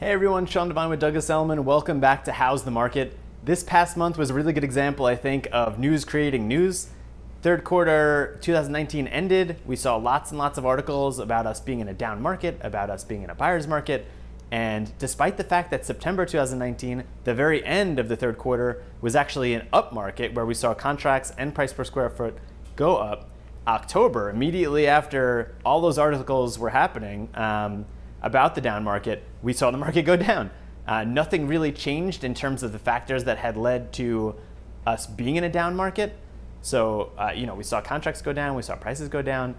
Hey everyone, Sean Devine with Douglas Elliman. Welcome back to How's the Market. This past month was a really good example, I think, of news creating news. Third quarter 2019 ended. We saw lots and lots of articles about us being in a down market, about us being in a buyer's market. And despite the fact that September 2019, the very end of the third quarter, was actually an up market where we saw contracts and price per square foot go up, October, immediately after all those articles were happening, um, about the down market, we saw the market go down. Uh, nothing really changed in terms of the factors that had led to us being in a down market. So, uh, you know, we saw contracts go down, we saw prices go down,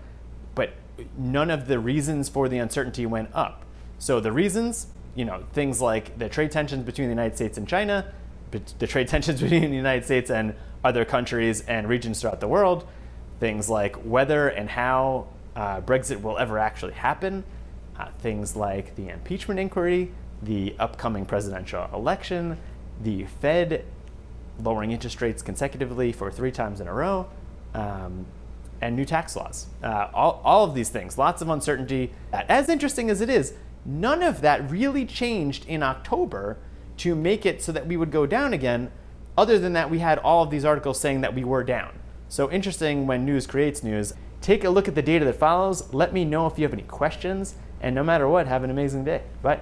but none of the reasons for the uncertainty went up. So the reasons, you know, things like the trade tensions between the United States and China, the trade tensions between the United States and other countries and regions throughout the world, things like whether and how uh, Brexit will ever actually happen, things like the impeachment inquiry, the upcoming presidential election, the Fed lowering interest rates consecutively for three times in a row, um, and new tax laws. Uh, all, all of these things, lots of uncertainty. As interesting as it is, none of that really changed in October to make it so that we would go down again, other than that we had all of these articles saying that we were down. So interesting when news creates news. Take a look at the data that follows. Let me know if you have any questions. And no matter what, have an amazing day. Bye.